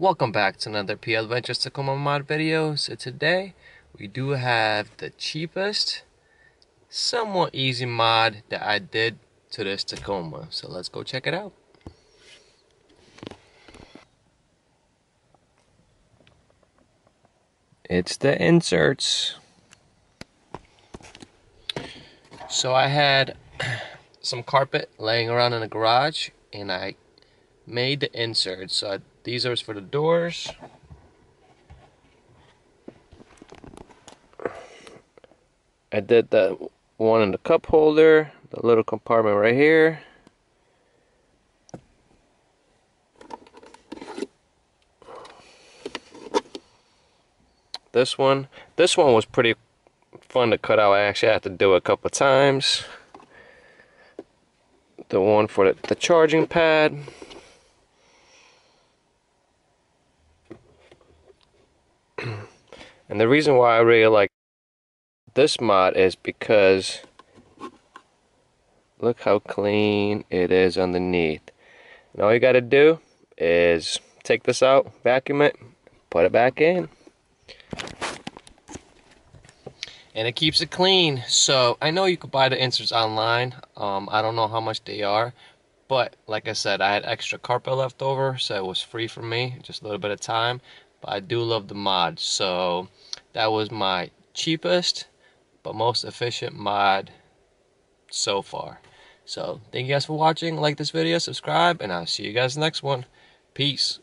welcome back to another PL Adventures Tacoma mod video. So today we do have the cheapest, somewhat easy mod that I did to this Tacoma. So let's go check it out. It's the inserts. So I had some carpet laying around in the garage and I made the inserts. So these are for the doors. I did the one in the cup holder, the little compartment right here. This one, this one was pretty fun to cut out. I actually had to do it a couple times. The one for the, the charging pad. And the reason why I really like this mod is because look how clean it is underneath. And all you gotta do is take this out, vacuum it, put it back in and it keeps it clean. So I know you could buy the inserts online. Um, I don't know how much they are, but like I said, I had extra carpet left over, so it was free for me, just a little bit of time. But I do love the mod, so that was my cheapest but most efficient mod so far. So thank you guys for watching. Like this video, subscribe, and I'll see you guys next one. Peace.